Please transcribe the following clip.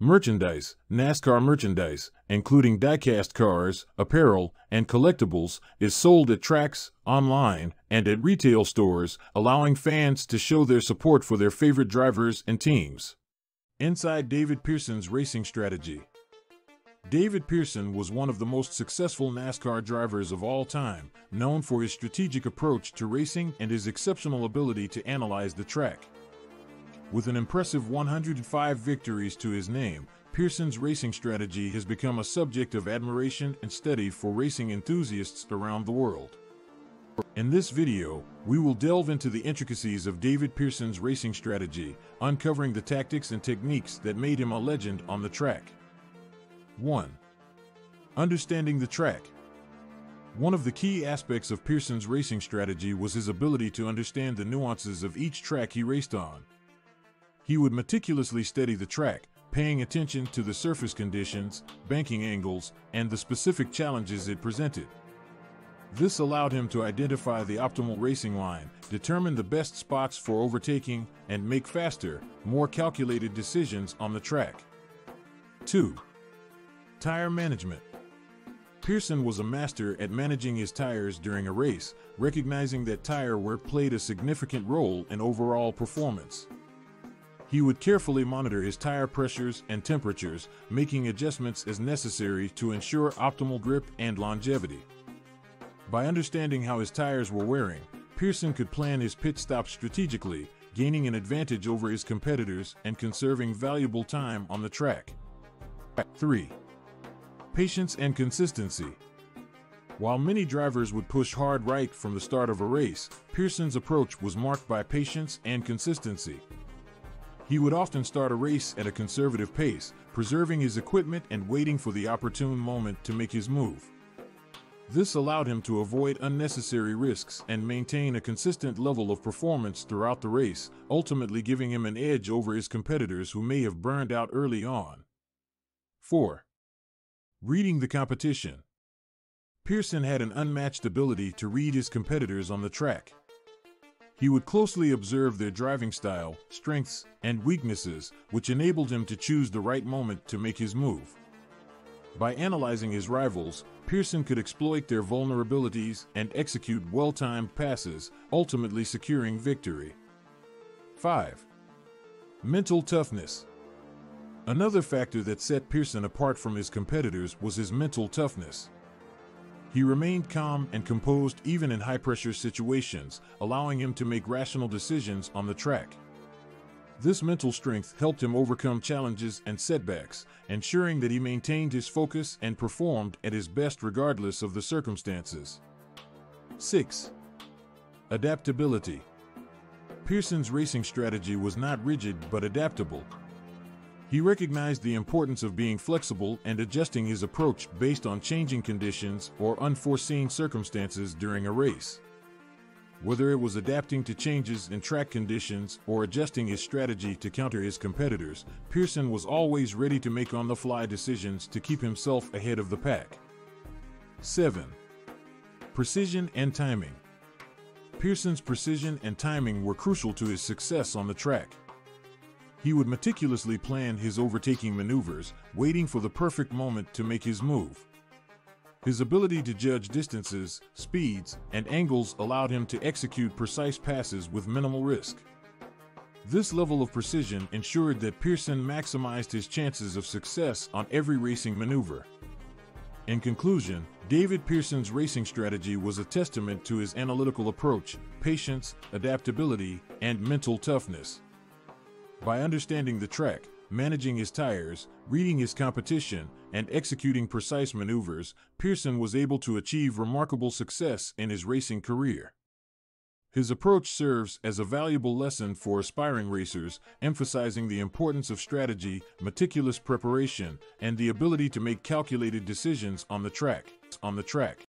Merchandise, NASCAR merchandise, including diecast cars, apparel, and collectibles, is sold at tracks, online, and at retail stores, allowing fans to show their support for their favorite drivers and teams. Inside David Pearson's racing strategy. David Pearson was one of the most successful NASCAR drivers of all time, known for his strategic approach to racing and his exceptional ability to analyze the track. With an impressive 105 victories to his name, Pearson's racing strategy has become a subject of admiration and study for racing enthusiasts around the world. In this video, we will delve into the intricacies of David Pearson's racing strategy, uncovering the tactics and techniques that made him a legend on the track. 1. Understanding the track. One of the key aspects of Pearson's racing strategy was his ability to understand the nuances of each track he raced on. He would meticulously study the track, paying attention to the surface conditions, banking angles, and the specific challenges it presented. This allowed him to identify the optimal racing line, determine the best spots for overtaking, and make faster, more calculated decisions on the track. 2. Tire management. Pearson was a master at managing his tires during a race, recognizing that tire wear played a significant role in overall performance. He would carefully monitor his tire pressures and temperatures, making adjustments as necessary to ensure optimal grip and longevity. By understanding how his tires were wearing, Pearson could plan his pit stops strategically, gaining an advantage over his competitors and conserving valuable time on the track. 3. Patience and consistency. While many drivers would push hard right from the start of a race, Pearson's approach was marked by patience and consistency. He would often start a race at a conservative pace, preserving his equipment and waiting for the opportune moment to make his move. This allowed him to avoid unnecessary risks and maintain a consistent level of performance throughout the race, ultimately giving him an edge over his competitors who may have burned out early on. 4. Reading the competition. Pearson had an unmatched ability to read his competitors on the track. He would closely observe their driving style, strengths, and weaknesses, which enabled him to choose the right moment to make his move. By analyzing his rivals, Pearson could exploit their vulnerabilities and execute well timed passes, ultimately securing victory. 5. Mental toughness. Another factor that set Pearson apart from his competitors was his mental toughness. He remained calm and composed even in high pressure situations, allowing him to make rational decisions on the track. This mental strength helped him overcome challenges and setbacks, ensuring that he maintained his focus and performed at his best regardless of the circumstances. 6. Adaptability. Pearson's racing strategy was not rigid but adaptable, he recognized the importance of being flexible and adjusting his approach based on changing conditions or unforeseen circumstances during a race. Whether it was adapting to changes in track conditions or adjusting his strategy to counter his competitors, Pearson was always ready to make on the fly decisions to keep himself ahead of the pack. 7. Precision and timing. Pearson's precision and timing were crucial to his success on the track. He would meticulously plan his overtaking maneuvers, waiting for the perfect moment to make his move. His ability to judge distances, speeds, and angles allowed him to execute precise passes with minimal risk. This level of precision ensured that Pearson maximized his chances of success on every racing maneuver. In conclusion, David Pearson's racing strategy was a testament to his analytical approach, patience, adaptability, and mental toughness. By understanding the track, managing his tires, reading his competition, and executing precise maneuvers, Pearson was able to achieve remarkable success in his racing career. His approach serves as a valuable lesson for aspiring racers, emphasizing the importance of strategy, meticulous preparation, and the ability to make calculated decisions on the track. On the track.